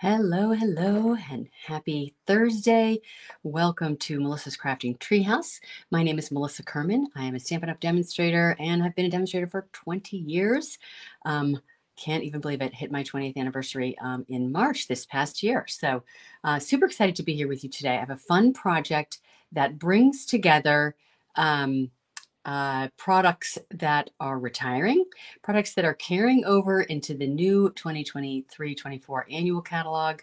Hello, hello, and happy Thursday. Welcome to Melissa's Crafting Treehouse. My name is Melissa Kerman. I am a Stampin' Up! demonstrator and I've been a demonstrator for 20 years. Um, can't even believe it hit my 20th anniversary um, in March this past year. So, uh, super excited to be here with you today. I have a fun project that brings together um, uh, products that are retiring, products that are carrying over into the new 2023 24 annual catalog,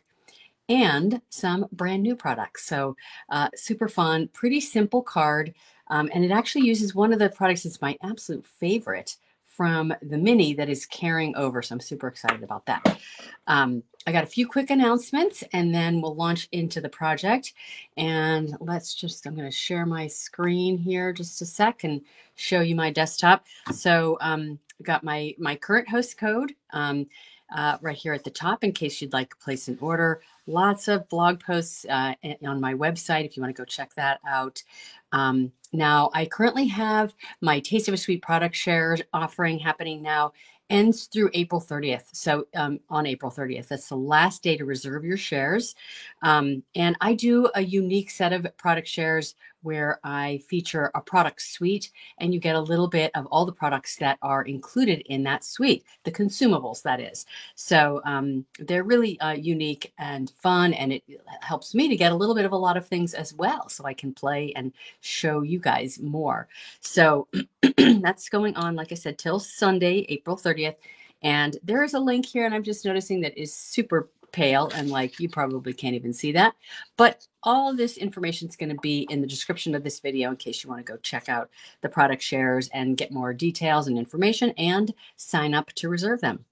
and some brand new products. So, uh, super fun, pretty simple card. Um, and it actually uses one of the products that's my absolute favorite from the mini that is carrying over. So I'm super excited about that. Um, I got a few quick announcements and then we'll launch into the project. And let's just, I'm going to share my screen here just a sec and show you my desktop. So um, I got my, my current host code um, uh, right here at the top in case you'd like to place an order. Lots of blog posts uh, on my website if you want to go check that out. Um, now, I currently have my Taste of a Suite product shares offering happening now ends through April 30th. So um, on April 30th, that's the last day to reserve your shares. Um, and I do a unique set of product shares where I feature a product suite and you get a little bit of all the products that are included in that suite, the consumables, that is. So um, they're really uh, unique and fun, and it helps me to get a little bit of a lot of things as well so I can play and show you guys more. So that's going on, like I said, till Sunday, April 30th. And there is a link here, and I'm just noticing that is super pale and like you probably can't even see that. But all this information is going to be in the description of this video in case you want to go check out the product shares and get more details and information and sign up to reserve them.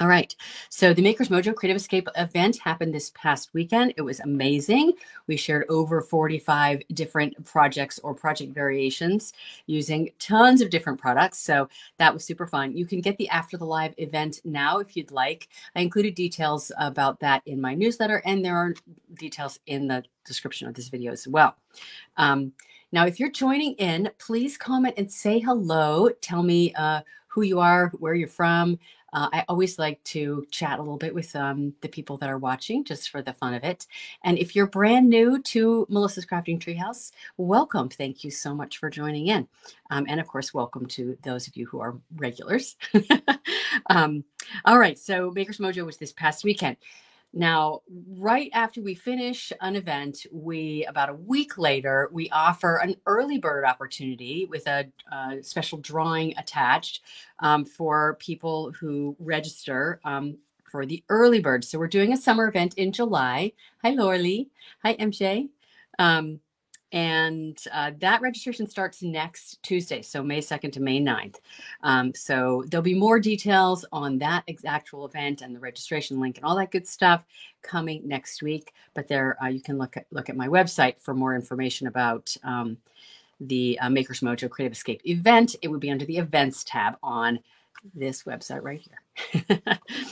All right. So the Makers Mojo Creative Escape event happened this past weekend. It was amazing. We shared over 45 different projects or project variations using tons of different products. So that was super fun. You can get the After the Live event now if you'd like. I included details about that in my newsletter, and there are details in the description of this video as well. Um, now, if you're joining in, please comment and say hello. Tell me uh, who you are, where you're from. Uh, I always like to chat a little bit with um, the people that are watching just for the fun of it. And if you're brand new to Melissa's Crafting Treehouse, welcome. Thank you so much for joining in. Um, and of course, welcome to those of you who are regulars. um, all right, so Maker's Mojo was this past weekend. Now, right after we finish an event, we about a week later we offer an early bird opportunity with a, a special drawing attached um, for people who register um, for the early bird. So we're doing a summer event in July. Hi, Lorly. Hi, MJ. Um, and uh, that registration starts next Tuesday, so May 2nd to May 9th. Um, so there'll be more details on that actual event and the registration link and all that good stuff coming next week. But there, uh, you can look at look at my website for more information about um, the uh, Makers Mojo Creative Escape event. It would be under the events tab on this website right here.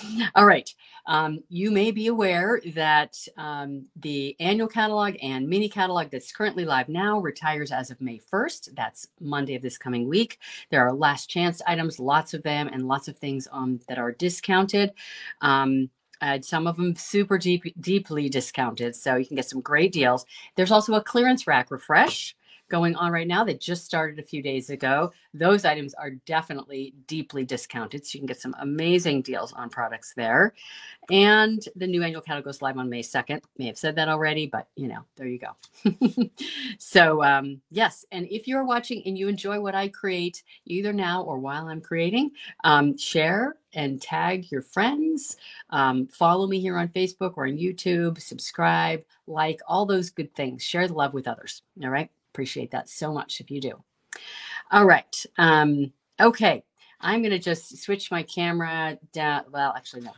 All right. Um, you may be aware that um, the annual catalog and mini catalog that's currently live now retires as of May 1st. That's Monday of this coming week. There are last chance items, lots of them, and lots of things um, that are discounted. Um, uh, some of them super deep, deeply discounted, so you can get some great deals. There's also a clearance rack refresh going on right now that just started a few days ago. Those items are definitely deeply discounted. So you can get some amazing deals on products there. And the new annual catalog goes live on May 2nd. May have said that already, but you know, there you go. so, um, yes. And if you're watching and you enjoy what I create, either now or while I'm creating, um, share and tag your friends. Um, follow me here on Facebook or on YouTube, subscribe, like all those good things. Share the love with others. All right. Appreciate that so much if you do. All right. Um, okay. I'm going to just switch my camera down. Well, actually, no.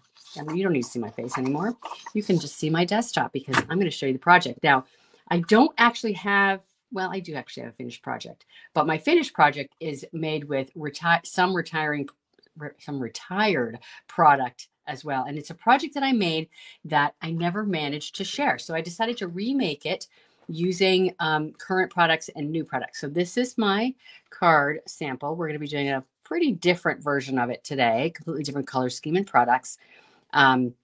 You don't need to see my face anymore. You can just see my desktop because I'm going to show you the project. Now, I don't actually have, well, I do actually have a finished project, but my finished project is made with reti- some retiring, re- some retired product as well. And it's a project that I made that I never managed to share. So I decided to remake it using um, current products and new products. So this is my card sample. We're going to be doing a pretty different version of it today, completely different color scheme and products. Um,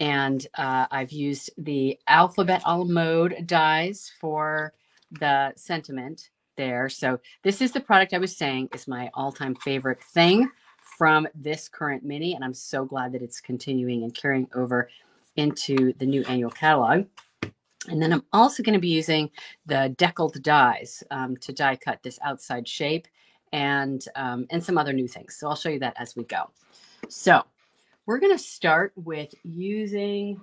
and uh, I've used the alphabet a la mode dies for the sentiment there. So this is the product I was saying is my all-time favorite thing from this current mini, and I'm so glad that it's continuing and carrying over into the new annual catalog. And then I'm also going to be using the deckled dies um, to die cut this outside shape and um, and some other new things. So I'll show you that as we go. So we're going to start with using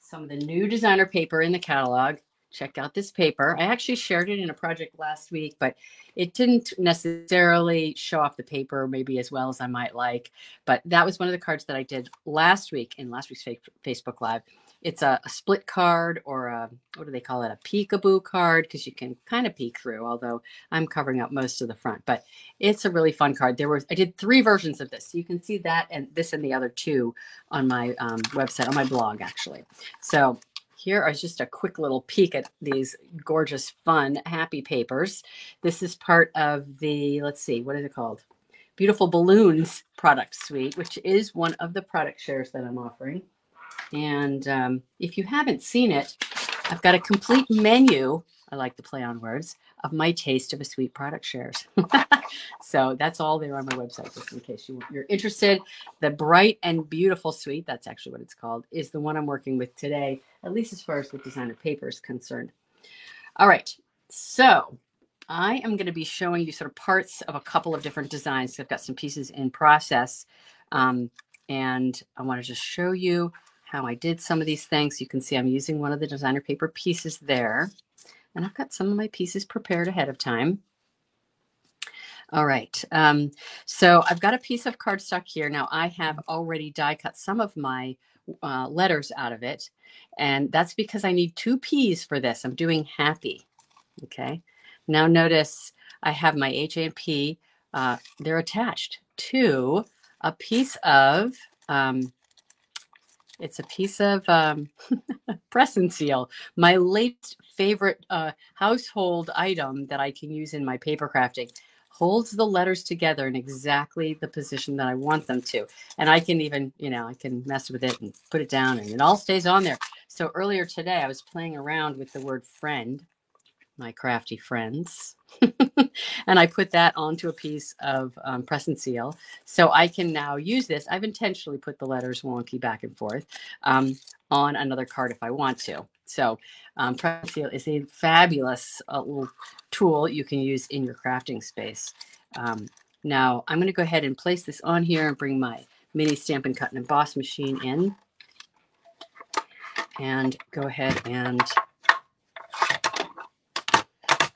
some of the new designer paper in the catalog. Check out this paper. I actually shared it in a project last week, but it didn't necessarily show off the paper maybe as well as I might like. But that was one of the cards that I did last week in last week's Facebook Live it's a, a, split card or a what do they call it? A peekaboo card because you can kind of peek through although i'm covering up most of the front but it's a really fun card. There was i did three versions of this. So you can see that and this and the other two on my um, website on my blog actually. So here is just a quick little peek at these gorgeous fun happy papers. This is part of the let's see what is it called? Beautiful balloons product suite which is one of the product shares that i'm offering and um, if you haven't seen it, I've got a complete menu. I like the play on words of my taste of a suite product shares. so that's all there on my website, just in case you, you're interested. The bright and beautiful suite, that's actually what it's called, is the one I'm working with today, at least as far as the designer paper is concerned. All right. So I am going to be showing you sort of parts of a couple of different designs. So I've got some pieces in process. Um, and I want to just show you how I did some of these things. You can see I'm using one of the designer paper pieces there. And I've got some of my pieces prepared ahead of time. All right. Um, so I've got a piece of cardstock here. Now I have already die cut some of my uh, letters out of it. And that's because I need two P's for this. I'm doing happy. Okay. Now notice I have my H and P. Uh, they're attached to a piece of um, it's a piece of um, press and seal, my latest favorite uh, household item that I can use in my paper crafting. Holds the letters together in exactly the position that I want them to. And I can even, you know, I can mess with it and put it down and it all stays on there. So earlier today, I was playing around with the word friend my crafty friends. and I put that onto a piece of um, press and seal. So I can now use this. I've intentionally put the letters wonky back and forth um, on another card if I want to. So um, press and seal is a fabulous uh, little tool you can use in your crafting space. Um, now I'm going to go ahead and place this on here and bring my mini Stampin' Cut and Emboss machine in. And go ahead and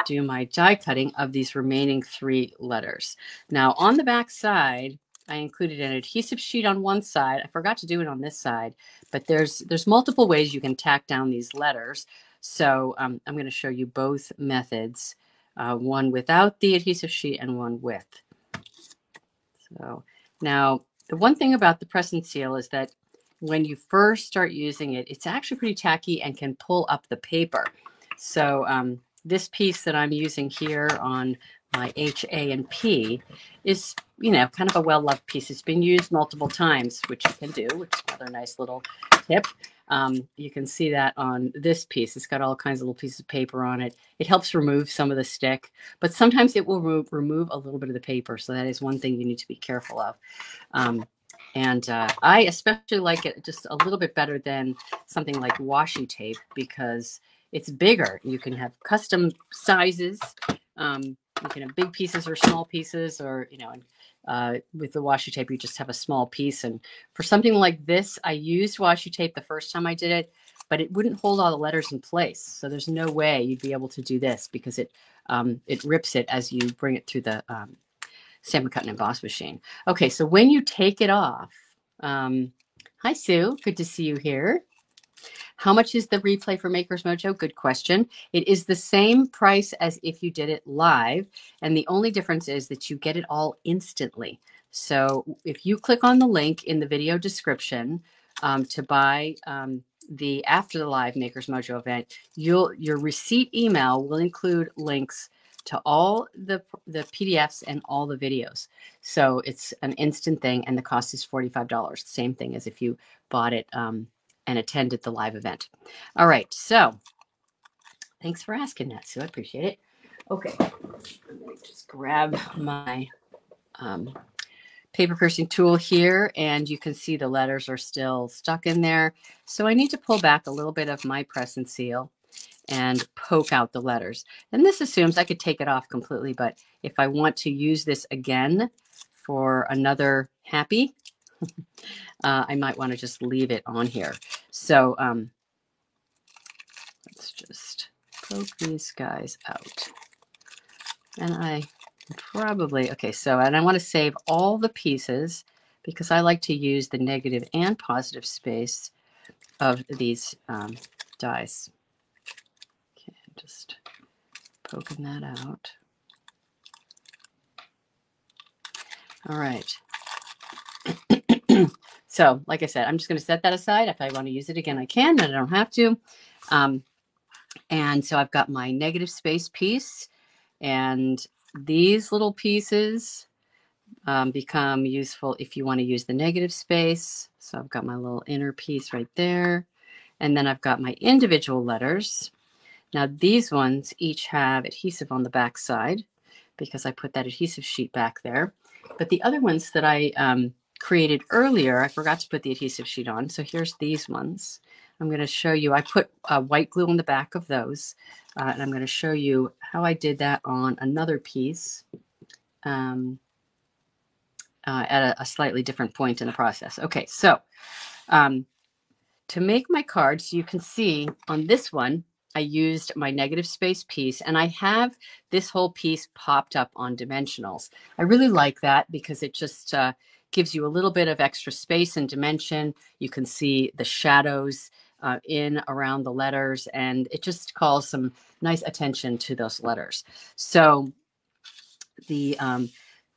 do my die cutting of these remaining three letters. Now on the back side, I included an adhesive sheet on one side. I forgot to do it on this side, but there's there's multiple ways you can tack down these letters. So um, I'm going to show you both methods, uh, one without the adhesive sheet and one with. So now the one thing about the press and seal is that when you first start using it, it's actually pretty tacky and can pull up the paper. So um, this piece that I'm using here on my H, A, and P is, you know, kind of a well-loved piece. It's been used multiple times, which you can do, which is another nice little tip. Um, you can see that on this piece. It's got all kinds of little pieces of paper on it. It helps remove some of the stick, but sometimes it will remove, remove a little bit of the paper. So that is one thing you need to be careful of. Um, and uh, I especially like it just a little bit better than something like washi tape because it's bigger. You can have custom sizes. Um, you can have big pieces or small pieces, or you know, uh, with the washi tape, you just have a small piece. And for something like this, I used washi tape the first time I did it, but it wouldn't hold all the letters in place. So there's no way you'd be able to do this because it um, it rips it as you bring it through the um, Stampin' Cut and Emboss machine. Okay, so when you take it off, um, hi Sue, good to see you here. How much is the replay for Maker's Mojo? Good question. It is the same price as if you did it live. And the only difference is that you get it all instantly. So if you click on the link in the video description um, to buy um, the after the live Makers Mojo event, you'll your receipt email will include links to all the the PDFs and all the videos. So it's an instant thing, and the cost is forty five dollars. Same thing as if you bought it um, and attended the live event. All right, so thanks for asking that, Sue. I appreciate it. Okay, just grab my um, paper piercing tool here and you can see the letters are still stuck in there. So I need to pull back a little bit of my press and seal and poke out the letters. And this assumes I could take it off completely, but if I want to use this again for another happy, uh, I might want to just leave it on here. So um, let's just poke these guys out. And I probably, okay, so, and I want to save all the pieces because I like to use the negative and positive space of these um, dies. Okay, just poking that out. All right. so, like I said, I'm just going to set that aside. If I want to use it again, I can, and I don't have to. Um, and so I've got my negative space piece, and these little pieces um, become useful if you want to use the negative space. So I've got my little inner piece right there. And then I've got my individual letters. Now these ones each have adhesive on the back side because I put that adhesive sheet back there. But the other ones that I um, created earlier, I forgot to put the adhesive sheet on. So here's these ones. I'm going to show you, I put uh, white glue on the back of those. Uh, and I'm going to show you how I did that on another piece um, uh, at a, a, slightly different point in the process. Okay, so um, to make my cards, you can see on this one, I used my negative space piece and I have this whole piece popped up on dimensionals. I really like that because it just uh, gives you a little bit of extra space and dimension. You can see the shadows uh, in around the letters, and it just calls some nice attention to those letters. So the um,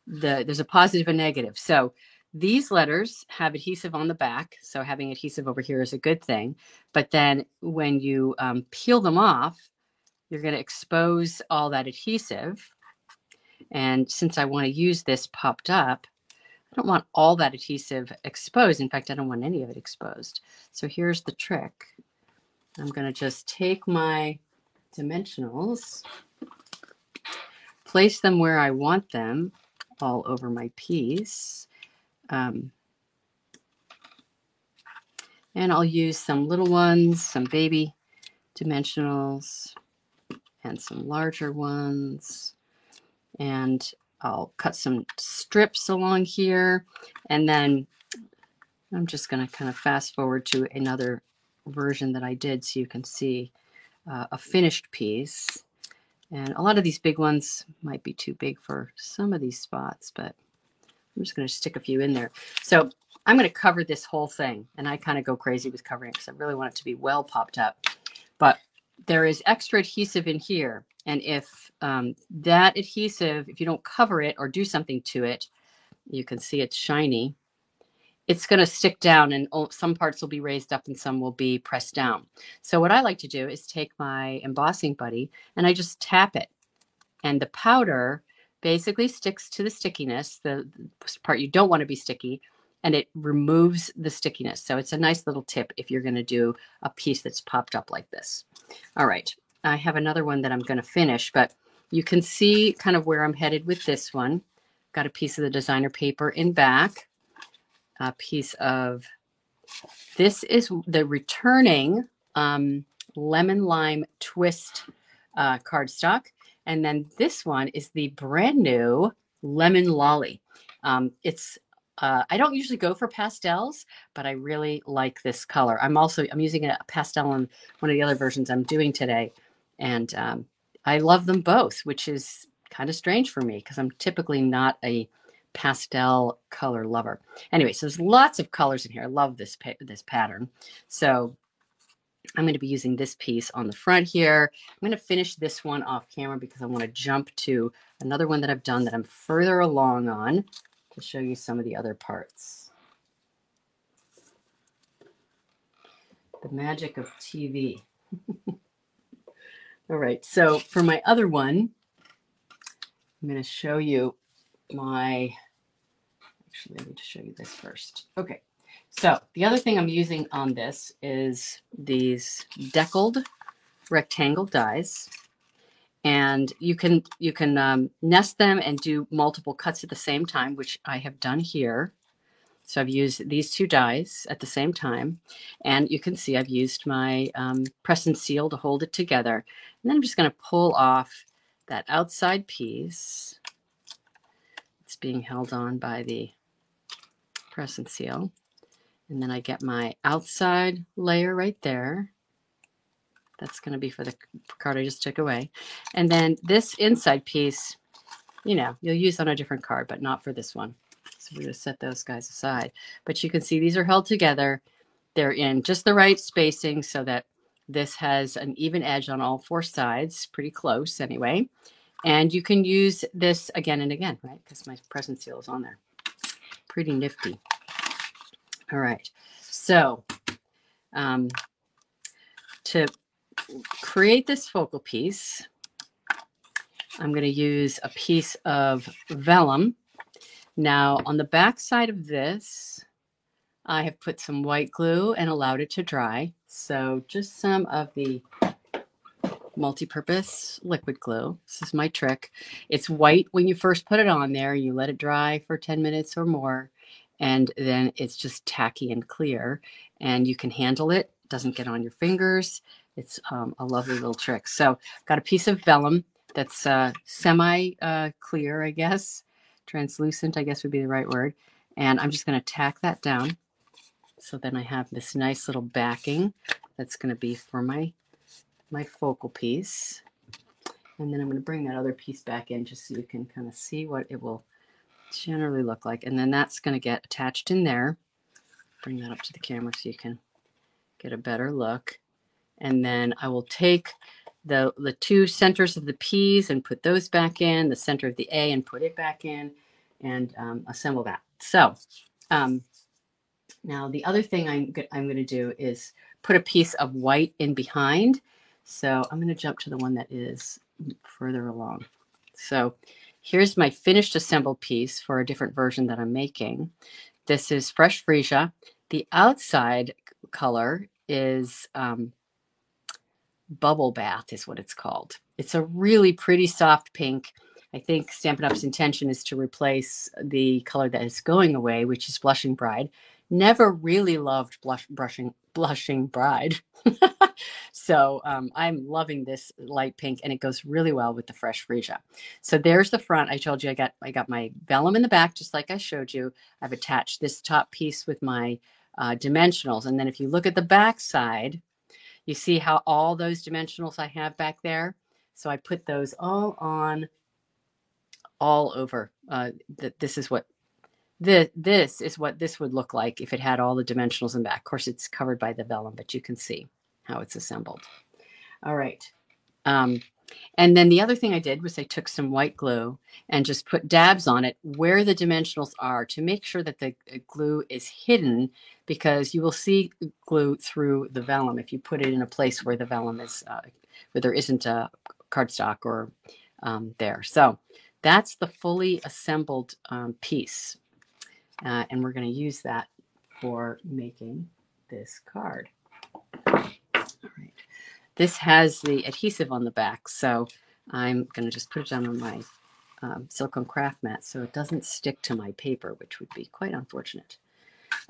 the there's a positive and negative. So these letters have adhesive on the back, so having adhesive over here is a good thing. But then when you um, peel them off, you're going to expose all that adhesive. And since I want to use this popped up, I don't want all that adhesive exposed. In fact, I don't want any of it exposed. So here's the trick. I'm going to just take my dimensionals, place them where I want them all over my piece. Um, and I'll use some little ones, some baby dimensionals, and some larger ones. And I'll cut some strips along here and then I'm just going to kind of fast forward to another version that I did so you can see uh, a finished piece. And a lot of these big ones might be too big for some of these spots, but I'm just going to stick a few in there. So I'm going to cover this whole thing, and I kind of go crazy with covering because I really want it to be well popped up. But there is extra adhesive in here. And if um, that adhesive, if you don't cover it or do something to it, you can see it's shiny. It's going to stick down and some parts will be raised up and some will be pressed down. So what I like to do is take my embossing buddy and I just tap it. And the powder basically sticks to the stickiness, the part you don't want to be sticky, and it removes the stickiness. So it's a nice little tip if you're going to do a piece that's popped up like this. All right, I have another one that I'm going to finish, but you can see kind of where I'm headed with this one. Got a piece of the designer paper in back, a piece of, this is the returning um, lemon lime twist uh, cardstock. And then this one is the brand new lemon lolly. Um, it's uh, I don't usually go for pastels, but I really like this color. I'm also I'm using a pastel in one of the other versions I'm doing today, and um, I love them both, which is kind of strange for me because I'm typically not a pastel color lover. Anyway, so there's lots of colors in here. I love this pa this pattern. So I'm going to be using this piece on the front here. I'm going to finish this one off camera because I want to jump to another one that I've done that I'm further along on to show you some of the other parts. The magic of TV. All right, so for my other one, I'm going to show you my, actually, I need to show you this first. Okay, So the other thing I'm using on this is these deckled rectangle dies. And you can you can um, nest them and do multiple cuts at the same time, which I have done here. So I've used these two dies at the same time. And you can see I've used my um, press and seal to hold it together. And then I'm just going to pull off that outside piece. It's being held on by the press and seal. And then I get my outside layer right there. That's going to be for the card I just took away. And then this inside piece, you know, you'll use on a different card, but not for this one. So we're going to set those guys aside. But you can see these are held together. They're in just the right spacing so that this has an even edge on all four sides, pretty close anyway. And you can use this again and again, right? Because my press and seal is on there. Pretty nifty. All right. So um, to create this focal piece, I'm going to use a piece of vellum now on the back side of this, I have put some white glue and allowed it to dry. So just some of the multi-purpose liquid glue. This is my trick. It's white when you first put it on there. You let it dry for 10 minutes or more, and then it's just tacky and clear. And you can handle it. it doesn't get on your fingers. It's um, a lovely little trick. So I've got a piece of vellum that's uh, semi-clear, uh, I guess translucent, I guess would be the right word. And I'm just going to tack that down. So then I have this nice little backing that's going to be for my, my focal piece. And then I'm going to bring that other piece back in just so you can kind of see what it will generally look like. And then that's going to get attached in there. Bring that up to the camera so you can get a better look. And then I will take the, the two centers of the P's and put those back in, the center of the A and put it back in, and um, assemble that. So um, now the other thing I'm, I'm going to do is put a piece of white in behind. So I'm going to jump to the one that is further along. So here's my finished assembled piece for a different version that I'm making. This is fresh freesia. The outside color is um, Bubble Bath is what it's called. It's a really pretty soft pink. I think Stampin' Up's intention is to replace the color that is going away, which is Blushing Bride. Never really loved blush, brushing, Blushing Bride. so um, I'm loving this light pink and it goes really well with the fresh freesia. So there's the front. I told you I got I got my vellum in the back, just like I showed you. I've attached this top piece with my uh, dimensionals. And then if you look at the back side, you see how all those dimensionals I have back there? So I put those all on all over. Uh, th this is what this, this is what this would look like if it had all the dimensionals in back. Of course, it's covered by the vellum, but you can see how it's assembled. All right. Um, and then the other thing I did was I took some white glue and just put dabs on it where the dimensionals are to make sure that the glue is hidden because you will see glue through the vellum if you put it in a place where the vellum is, uh, where there isn't a cardstock or um, there. So that's the fully assembled um, piece. Uh, and we're going to use that for making this card. All right. This has the adhesive on the back, so I'm going to just put it down on my um, silicone craft mat so it doesn't stick to my paper, which would be quite unfortunate.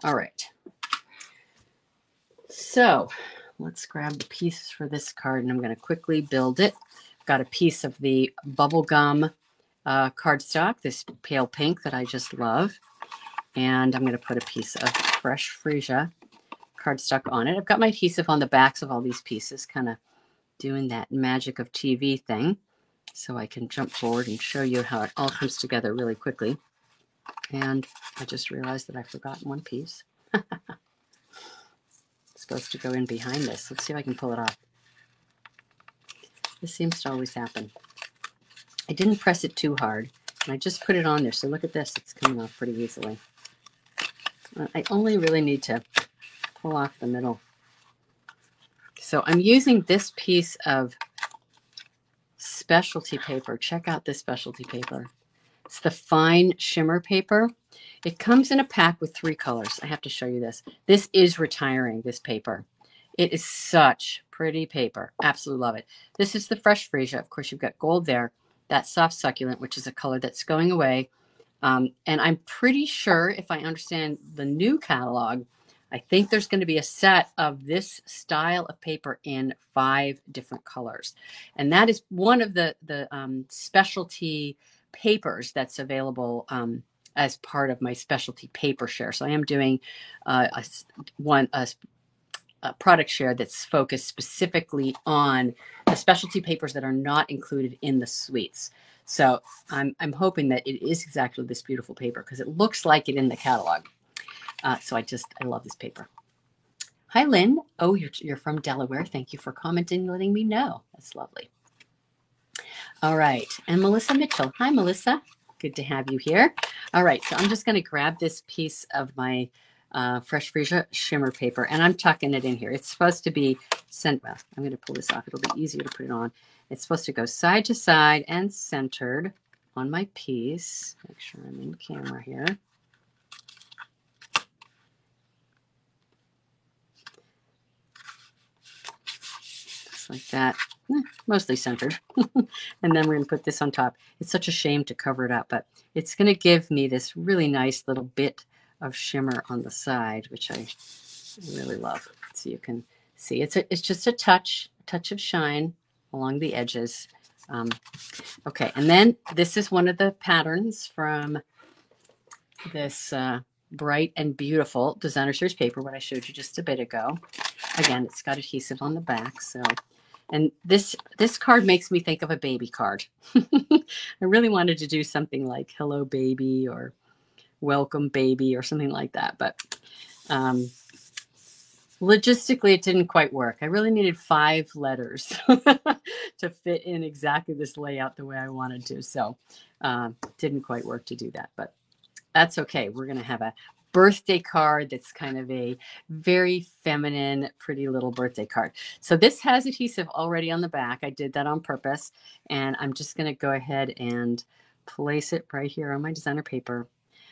All right. So let's grab the pieces for this card, and I'm going to quickly build it. I've got a piece of the bubblegum uh, cardstock, this pale pink that I just love. And I'm going to put a piece of fresh freesia cardstock on it. I've got my adhesive on the backs of all these pieces, kind of doing that magic of TV thing. So I can jump forward and show you how it all comes together really quickly. And I just realized that I forgot one piece. it's supposed to go in behind this. Let's see if I can pull it off. This seems to always happen. I didn't press it too hard. And I just put it on there. So look at this. It's coming off pretty easily. Uh, I only really need to pull off the middle. So I'm using this piece of specialty paper. Check out this specialty paper. It's the fine shimmer paper. It comes in a pack with three colors. I have to show you this. This is retiring, this paper. It is such pretty paper. Absolutely love it. This is the fresh freesia. Of course, you've got gold there. That soft succulent, which is a color that's going away. Um, and I'm pretty sure, if I understand the new catalog, I think there's going to be a set of this style of paper in five different colors. And that is one of the, the um, specialty papers that's available um, as part of my specialty paper share. So I am doing uh, a, one a, a product share that's focused specifically on the specialty papers that are not included in the suites. So I'm, I'm hoping that it is exactly this beautiful paper because it looks like it in the catalog. Uh, so I just, I love this paper. Hi, Lynn. Oh, you're, you're from Delaware. Thank you for commenting, letting me know. That's lovely. All right. And Melissa Mitchell. Hi, Melissa. Good to have you here. All right. So I'm just going to grab this piece of my uh, Fresh Freesia shimmer paper and I'm tucking it in here. It's supposed to be sent. Well, I'm going to pull this off. It'll be easier to put it on. It's supposed to go side to side and centered on my piece. Make sure I'm in camera here. Just like that. Eh, mostly centered. and then we're going to put this on top. It's such a shame to cover it up, but it's going to give me this really nice little bit of shimmer on the side, which I really love. So you can see it's a, it's just a touch, a touch of shine along the edges. Um, okay, and then this is one of the patterns from this uh, bright and beautiful designer series paper, what I showed you just a bit ago. Again, it's got adhesive on the back, so and this this card makes me think of a baby card. I really wanted to do something like "Hello, baby" or "Welcome, baby" or something like that, but um, logistically it didn't quite work. I really needed five letters to fit in exactly this layout the way I wanted to. So uh, didn't quite work to do that, but that's okay. We're going to have a birthday card that's kind of a very feminine, pretty little birthday card. So this has adhesive already on the back. I did that on purpose. And I'm just going to go ahead and place it right here on my designer paper.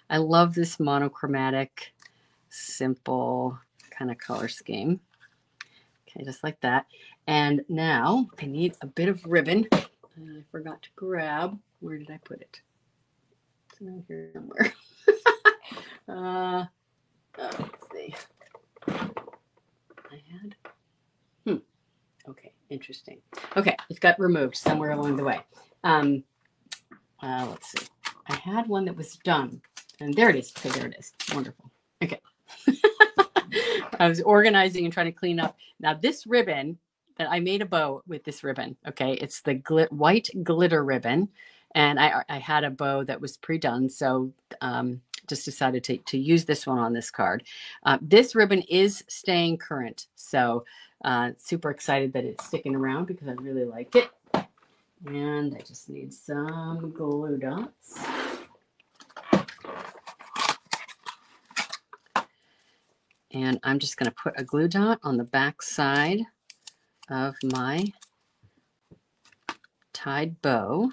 I love this monochromatic, simple kind of color scheme. Okay, just like that. And now I need a bit of ribbon. I forgot to grab. Where did I put it? It's around here somewhere. uh, oh, let's see. I had. Hmm. Okay, interesting. Okay, it got removed somewhere along the way. Um, uh, let's see. I had one that was done, and there it is. Okay, there it is. Wonderful. Okay. I was organizing and trying to clean up. Now, this ribbon that I made a bow with this ribbon. Okay, it's the glit white glitter ribbon, and I I had a bow that was pre-done, so um, just decided to to use this one on this card. Uh, this ribbon is staying current, so uh, super excited that it's sticking around because I really like it. And I just need some glue dots. And I'm just going to put a glue dot on the back side of my tied bow.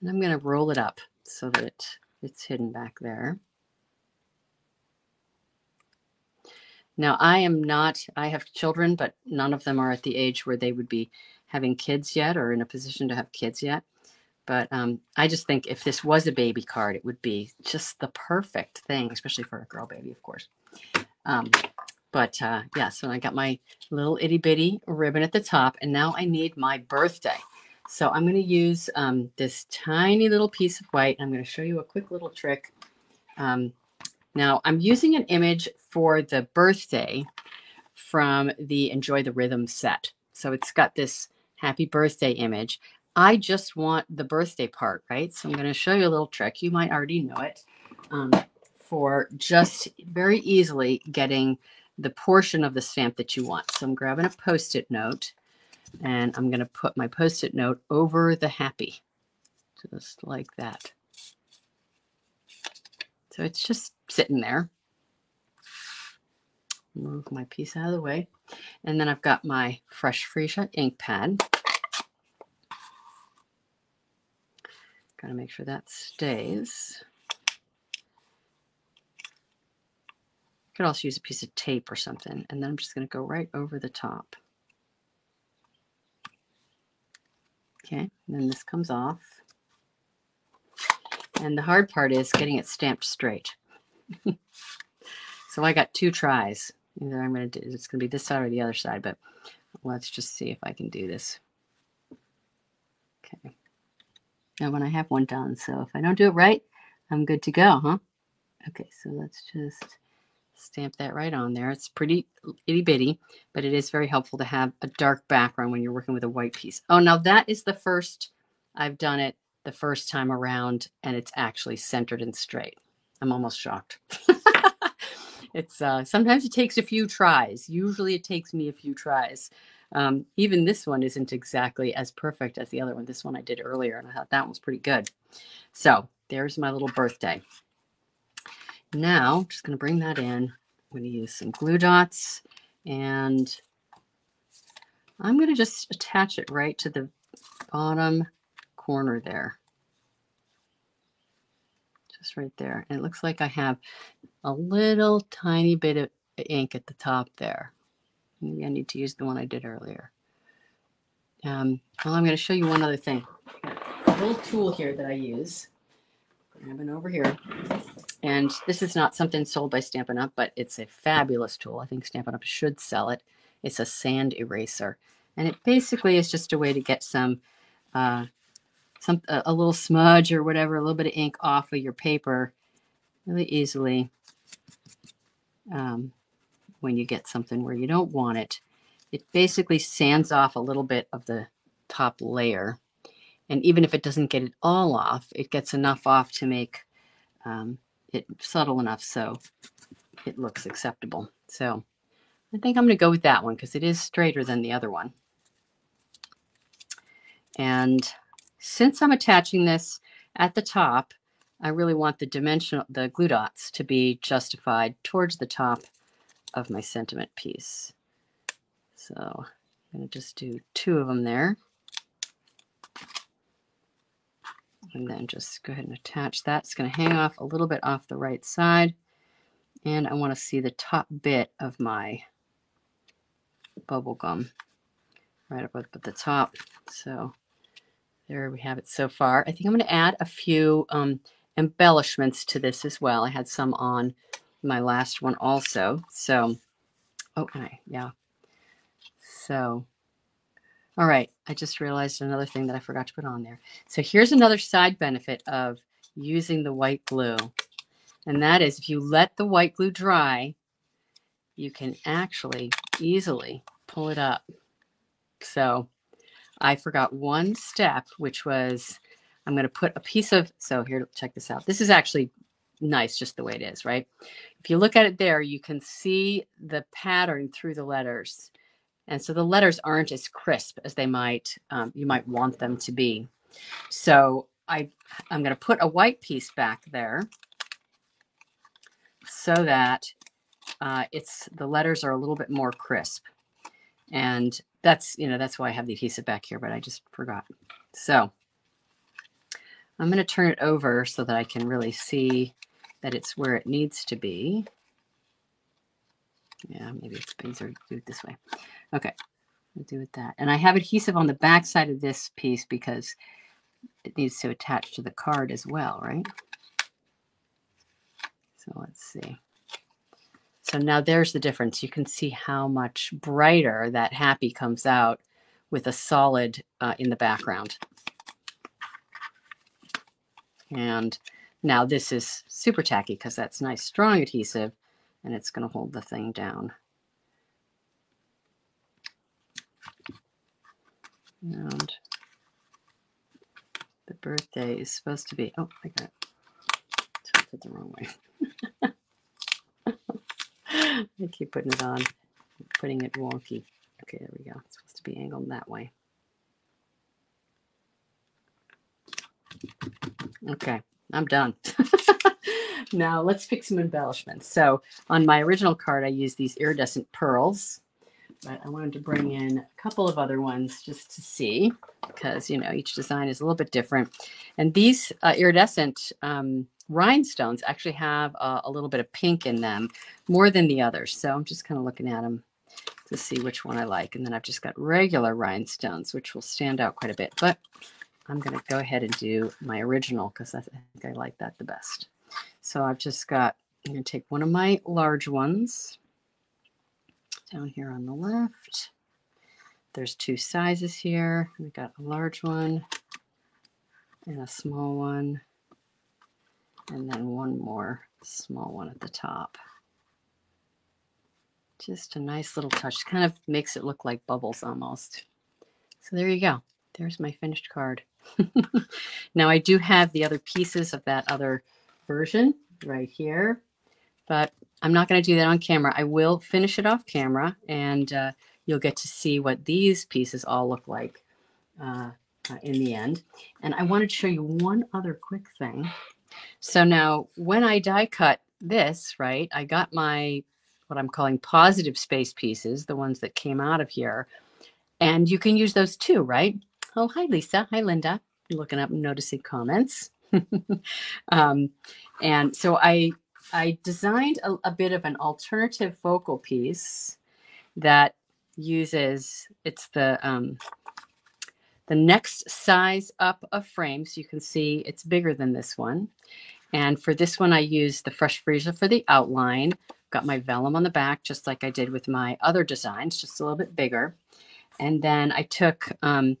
And I'm going to roll it up so that it's hidden back there. Now, I am not, I have children, but none of them are at the age where they would be having kids yet or in a position to have kids yet. But um, I just think if this was a baby card, it would be just the perfect thing, especially for a girl baby, of course. Um, but uh, yeah, so I got my little itty bitty ribbon at the top, and now I need my birthday. So I'm going to use um, this tiny little piece of white. I'm going to show you a quick little trick. Um, now I'm using an image for the birthday from the Enjoy the Rhythm set. So it's got this happy birthday image. I just want the birthday part, right? So I'm going to show you a little trick. You might already know it um, for just very easily getting the portion of the stamp that you want. So I'm grabbing a post-it note and I'm going to put my post-it note over the happy, just like that. So it's just sitting there. Move my piece out of the way. And then I've got my Fresh Freesia ink pad. Got to make sure that stays. Could also use a piece of tape or something. And then I'm just going to go right over the top. Okay, and then this comes off. And the hard part is getting it stamped straight. so I got two tries. Either I'm going to do, it's going to be this side or the other side, but let's just see if I can do this. Okay. Now when I have one done, so if I don't do it right, I'm good to go, huh? Okay, so let's just stamp that right on there. It's pretty itty bitty, but it is very helpful to have a dark background when you're working with a white piece. Oh, now that is the first I've done it the first time around and it's actually centered and straight. I'm almost shocked. it's uh, sometimes it takes a few tries. Usually it takes me a few tries. Um, even this one isn't exactly as perfect as the other one. This one I did earlier and I thought that one was pretty good. So there's my little birthday. Now, I'm just going to bring that in. I'm going to use some glue dots and I'm going to just attach it right to the bottom corner there. Just right there. And it looks like I have a little tiny bit of ink at the top there. Maybe I need to use the one I did earlier. Um, well, I'm going to show you one other thing. A little tool here that I use. Grabbing over here. And this is not something sold by Stampin' Up, but it's a fabulous tool. I think Stampin' Up should sell it. It's a sand eraser. And it basically is just a way to get some, uh, some a, a little smudge or whatever, a little bit of ink off of your paper really easily um, when you get something where you don't want it. It basically sands off a little bit of the top layer. And even if it doesn't get it all off, it gets enough off to make um, it subtle enough so it looks acceptable. So I think I'm going to go with that one because it is straighter than the other one. And since I'm attaching this at the top, I really want the dimensional, the glue dots to be justified towards the top of my sentiment piece. So I'm going to just do two of them there. and then just go ahead and attach that. It's going to hang off a little bit off the right side. And I want to see the top bit of my bubble gum right up at the top. So there we have it so far. I think I'm going to add a few um, embellishments to this as well. I had some on my last one also. So, oh, yeah. So all right, I just realized another thing that I forgot to put on there. So here's another side benefit of using the white glue. And that is if you let the white glue dry, you can actually easily pull it up. So I forgot one step, which was I'm going to put a piece of, so here, check this out. This is actually nice just the way it is, right? If you look at it there, you can see the pattern through the letters. And so the letters aren't as crisp as they might, um, you might want them to be. So I, I'm going to put a white piece back there so that uh, it's the letters are a little bit more crisp. And that's, you know, that's why I have the adhesive back here, but I just forgot. So I'm going to turn it over so that I can really see that it's where it needs to be. Yeah, maybe it's easier to do it this way. Okay, we'll do it that. And I have adhesive on the back side of this piece because it needs to attach to the card as well, right? So let's see. So now there's the difference. You can see how much brighter that happy comes out with a solid uh, in the background. And now this is super tacky because that's nice strong adhesive and it's going to hold the thing down. And the birthday is supposed to be, oh, I got tilted the wrong way. I keep putting it on, putting it wonky. Okay, there we go. It's supposed to be angled that way. Okay, I'm done. now let's pick some embellishments. So on my original card, I used these iridescent pearls but I wanted to bring in a couple of other ones just to see because, you know, each design is a little bit different. And these uh, iridescent um, rhinestones actually have a little bit of pink in them more than the others. So I'm just kind of looking at them to see which one I like. And then I've just got regular rhinestones, which will stand out quite a bit. But I'm going to go ahead and do my original because I think I like that the best. So I've just got, I'm going to take one of my large ones down here on the left. There's two sizes here. We got a large one and a small one, and then one more small one at the top. Just a nice little touch. Kind of makes it look like bubbles almost. So there you go. There's my finished card. now I do have the other pieces of that other version right here, but I'm not going to do that on camera. I will finish it off camera and uh, you'll get to see what these pieces all look like uh, uh, in the end. And I wanted to show you one other quick thing. So now when I die cut this, right, I got my, what I'm calling positive space pieces, the ones that came out of here. And you can use those too, right? Oh, hi, Lisa. Hi, Linda. I'm looking up and noticing comments. um, and so I I designed a, a bit of an alternative focal piece that uses it's the um, the next size up of frame. So you can see it's bigger than this one. And for this one, I used the Fresh Freesia for the outline. Got my vellum on the back, just like I did with my other designs, just a little bit bigger. And then I took, um,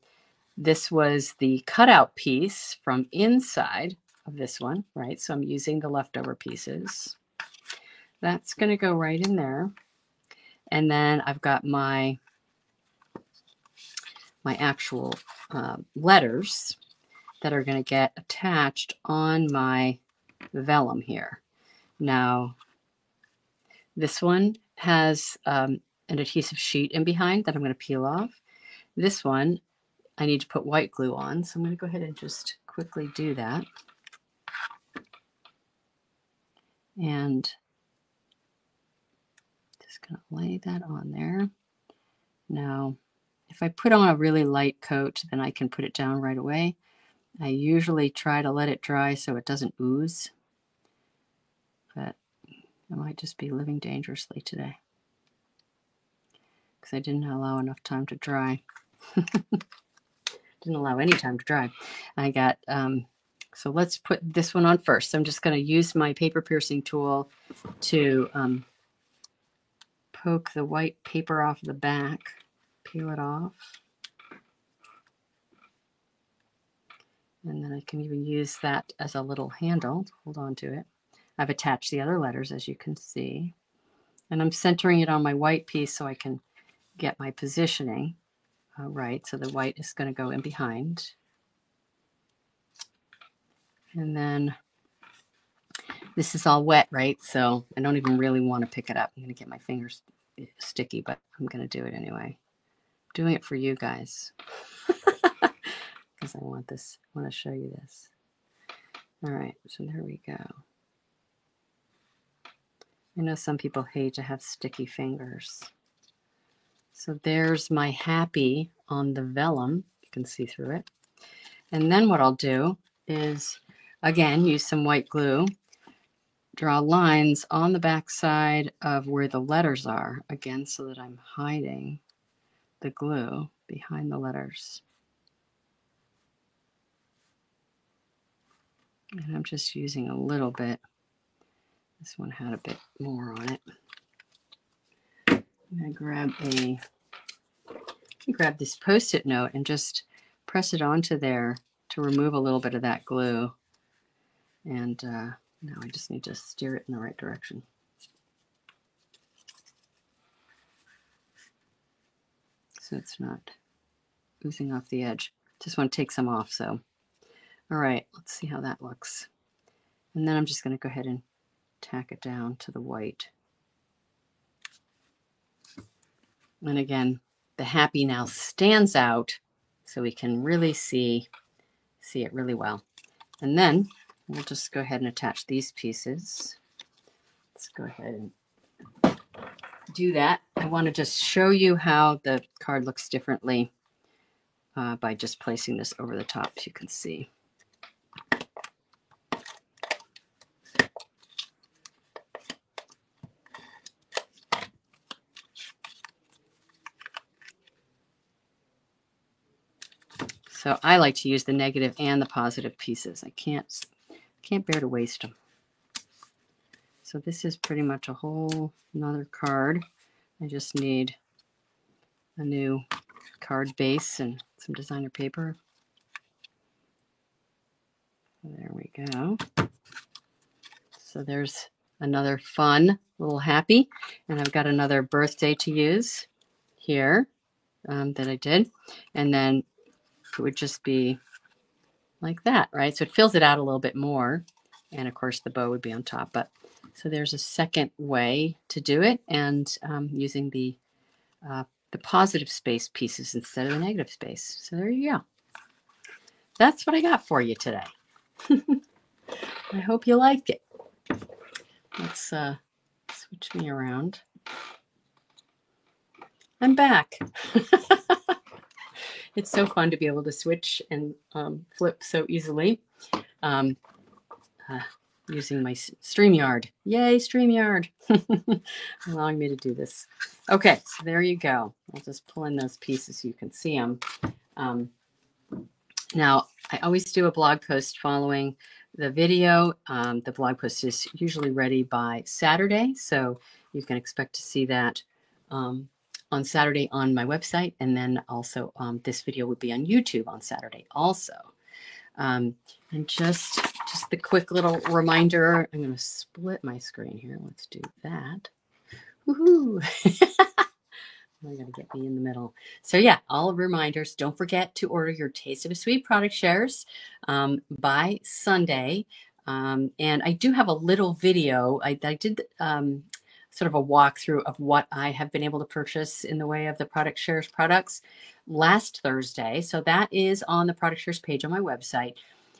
this was the cutout piece from inside of this one, right? So I'm using the leftover pieces. That's going to go right in there. And then I've got my my actual uh, letters that are going to get attached on my vellum here. Now, this one has um, an adhesive sheet in behind that I'm going to peel off. This one, I need to put white glue on, so I'm going to go ahead and just quickly do that. And just going to lay that on there. Now, if I put on a really light coat, then I can put it down right away. I usually try to let it dry so it doesn't ooze, but I might just be living dangerously today because I didn't allow enough time to dry. didn't allow any time to dry. I got um, so let's put this one on first. So I'm just going to use my paper piercing tool to um, poke the white paper off the back, peel it off. And then I can even use that as a little handle to hold on to it. I've attached the other letters as you can see. And I'm centering it on my white piece so I can get my positioning uh, right. So the white is going to go in behind. And then this is all wet, right? So I don't even really want to pick it up. I'm going to get my fingers sticky, but I'm going to do it anyway. I'm doing it for you guys because I want this, I want to show you this. All right, so there we go. I know some people hate to have sticky fingers. So there's my happy on the vellum. You can see through it. And then what I'll do is Again, use some white glue. Draw lines on the back side of where the letters are, again, so that I'm hiding the glue behind the letters. And I'm just using a little bit. This one had a bit more on it. I'm to grab a grab this post-it note and just press it onto there to remove a little bit of that glue. And uh, now I just need to steer it in the right direction. So it's not oozing off the edge. Just want to take some off. So, all right, let's see how that looks. And then I'm just going to go ahead and tack it down to the white. And again, the happy now stands out so we can really see see it really well. And then We'll just go ahead and attach these pieces. Let's go ahead and do that, I want to just show you how the card looks differently uh, by just placing this over the top so you can see. So I like to use the negative and the positive pieces. I can't can't bear to waste them. So this is pretty much a whole another card. I just need a new card base and some designer paper. There we go. So there's another fun little happy. And I've got another birthday to use here um, that I did. And then it would just be like that, right? So it fills it out a little bit more. And of course, the bow would be on top. But so there's a second way to do it, and um, using the uh, the positive space pieces instead of the negative space. So there you go. That's what I got for you today. I hope you like it. Let's uh, switch me around. I'm back. it's so fun to be able to switch and um, flip so easily um, uh, using my StreamYard. Yay, StreamYard. Allowing me to do this. Okay, so there you go. I'll just pull in those pieces so you can see them. Um, now, I always do a blog post following the video. Um, the blog post is usually ready by Saturday, so you can expect to see that um, on Saturday on my website, and then also um, this video will be on YouTube on Saturday also. Um, and just just the quick little reminder, I'm going to split my screen here. Let's do that. Woohoo! I'm going to get me in the middle. So yeah, all reminders. Don't forget to order your Taste of a Suite product shares um, by Sunday. Um, and I do have a little video. I, I did um, sort of a walkthrough of what I have been able to purchase in the way of the product shares products last Thursday. So that is on the product shares page on my website.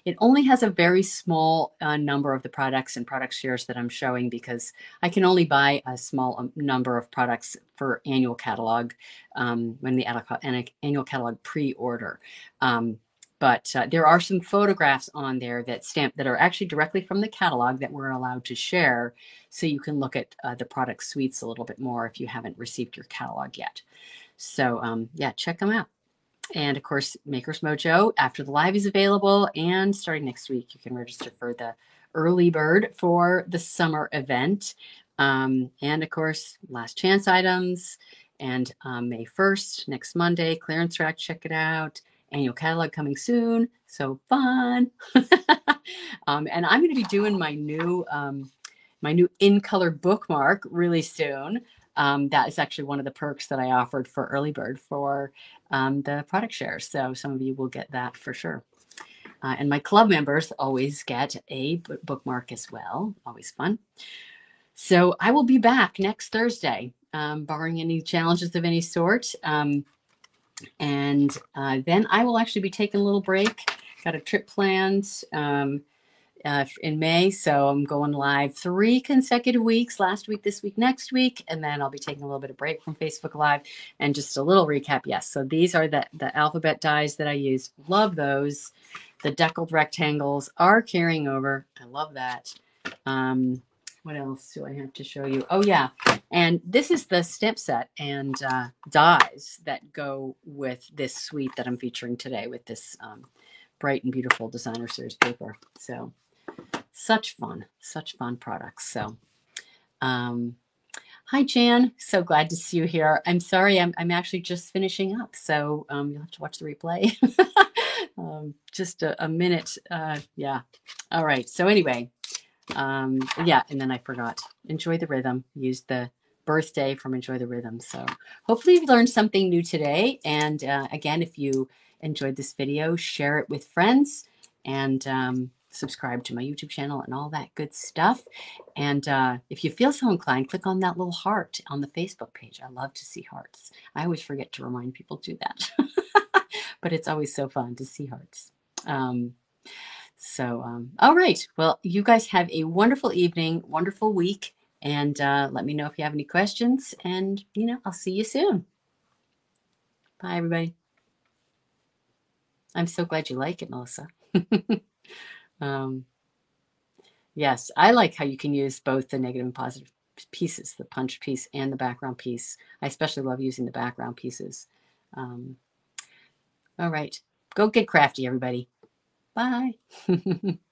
It only has a very small uh, number of the products and product shares that I'm showing because I can only buy a small um, number of products for annual catalog um, when the annual catalog pre-order. Um, but uh, there are some photographs on there that stamp that are actually directly from the catalog that we're allowed to share so you can look at uh, the product suites a little bit more if you haven't received your catalog yet. So um, yeah check them out. And of course Maker's Mojo after the live is available and starting next week you can register for the early bird for the summer event. Um, and of course last chance items and um, may 1st next monday clearance rack check it out annual catalog coming soon. So fun. um, and I'm going to be doing my new um, my new in color bookmark really soon. Um, that is actually one of the perks that I offered for early bird for um, the product shares. So some of you will get that for sure. Uh, and my club members always get a bookmark as well. Always fun. So I will be back next Thursday, um, barring any challenges of any sort. Um, and uh, then I will actually be taking a little break. Got a trip planned um, uh, in May, so I'm going live three consecutive weeks. Last week, this week, next week, and then I'll be taking a little bit of break from Facebook Live. And just a little recap. Yes, so these are the the alphabet dies that I use. Love those. The deckled rectangles are carrying over. I love that. Um, what else do I have to show you? Oh yeah, and this is the stamp set and uh, dies that go with this suite that I'm featuring today with this um, bright and beautiful designer series paper. So such fun, such fun products. So um, hi Jan, so glad to see you here. I'm sorry, I'm, I'm actually just finishing up, so um, you'll have to watch the replay. um, just a, a minute, uh, yeah. All right, so anyway, um, yeah, and then I forgot. Enjoy the rhythm. Use the birthday from Enjoy the Rhythm. So hopefully you've learned something new today. And uh, again, if you enjoyed this video, share it with friends and um, subscribe to my YouTube channel and all that good stuff. And uh, if you feel so inclined, click on that little heart on the Facebook page. I love to see hearts. I always forget to remind people to do that, but it's always so fun to see hearts. Um, so, um, all right. Well, you guys have a wonderful evening, wonderful week, And uh, let me know if you have any questions. And, you know, I'll see you soon. Bye, everybody. I'm so glad you like it, Melissa. um, yes, I like how you can use both the negative and positive pieces, the punch piece and the background piece. I especially love using the background pieces. Um, all right, go get crafty, everybody. Bye.